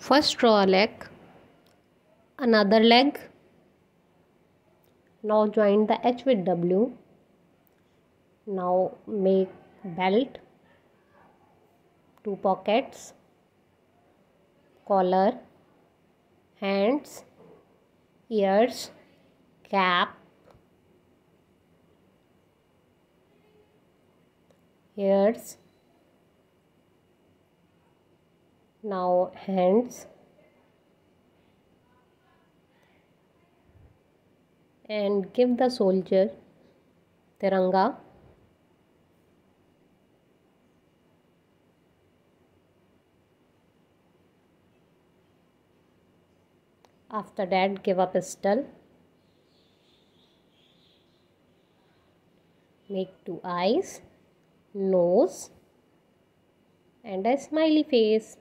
First draw a leg, another leg. Now join the H with W. Now make belt, two pockets, collar, hands, ears, cap, ears, now hands. And give the soldier tiranga. After that give a pistol. Make two eyes nose and a smiley face